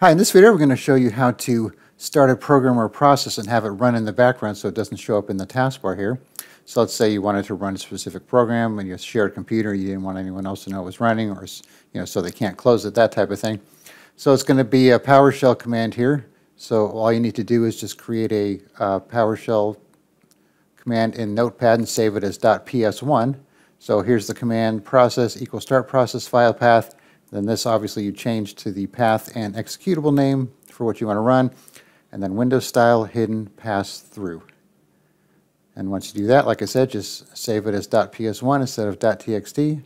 Hi, in this video we're going to show you how to start a program or a process and have it run in the background so it doesn't show up in the taskbar here. So let's say you wanted to run a specific program and you shared a computer, you didn't want anyone else to know it was running or you know so they can't close it, that type of thing. So it's going to be a PowerShell command here. So all you need to do is just create a uh, PowerShell command in Notepad and save it as .ps1. So here's the command process equal start process file path then this obviously you change to the path and executable name for what you want to run, and then Windows style hidden pass through. And once you do that, like I said, just save it as .ps1 instead of .txt,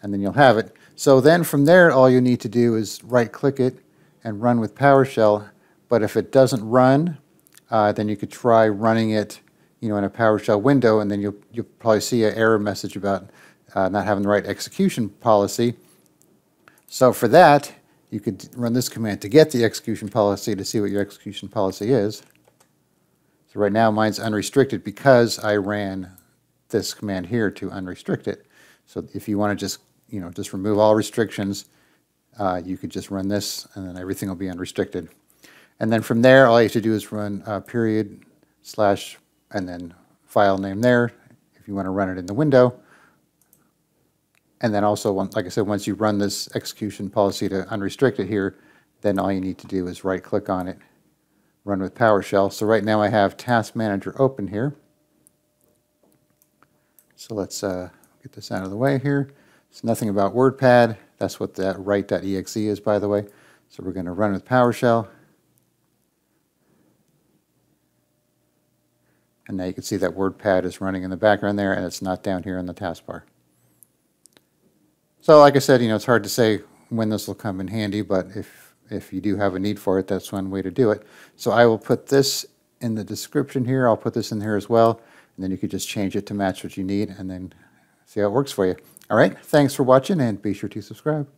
and then you'll have it. So then from there, all you need to do is right-click it and run with PowerShell. But if it doesn't run, uh, then you could try running it, you know, in a PowerShell window, and then you'll you'll probably see an error message about uh, not having the right execution policy. So for that, you could run this command to get the execution policy to see what your execution policy is. So right now mine's unrestricted because I ran this command here to unrestrict it. So if you want to just, you know, just remove all restrictions, uh, you could just run this and then everything will be unrestricted. And then from there, all you have to do is run uh, period slash and then file name there if you want to run it in the window. And then also, like I said, once you run this execution policy to unrestrict it here, then all you need to do is right-click on it, run with PowerShell. So right now I have Task Manager open here. So let's uh, get this out of the way here. It's nothing about WordPad. That's what that write.exe is, by the way. So we're going to run with PowerShell. And now you can see that WordPad is running in the background there, and it's not down here in the taskbar. So like I said, you know, it's hard to say when this will come in handy, but if, if you do have a need for it, that's one way to do it. So I will put this in the description here. I'll put this in here as well. And then you could just change it to match what you need and then see how it works for you. All right, thanks for watching and be sure to subscribe.